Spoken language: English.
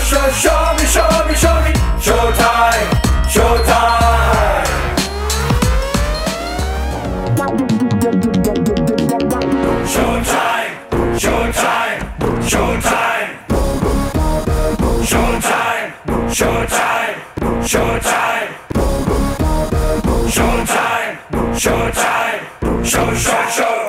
show, show me, show me, show me. Showtime, showtime. Showtime, showtime, showtime. Showtime, showtime, showtime. Showtime, showtime, show, show, show.